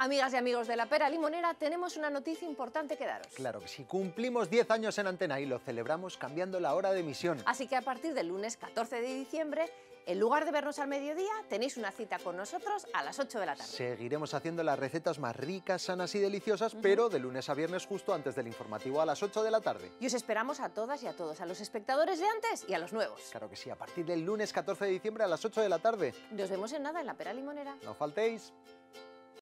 Amigas y amigos de la Pera Limonera, tenemos una noticia importante que daros. Claro que sí, cumplimos 10 años en antena y lo celebramos cambiando la hora de emisión. Así que a partir del lunes 14 de diciembre, en lugar de vernos al mediodía, tenéis una cita con nosotros a las 8 de la tarde. Seguiremos haciendo las recetas más ricas, sanas y deliciosas, pero de lunes a viernes justo antes del informativo a las 8 de la tarde. Y os esperamos a todas y a todos, a los espectadores de antes y a los nuevos. Claro que sí, a partir del lunes 14 de diciembre a las 8 de la tarde. Nos vemos en nada en la Pera Limonera. No faltéis.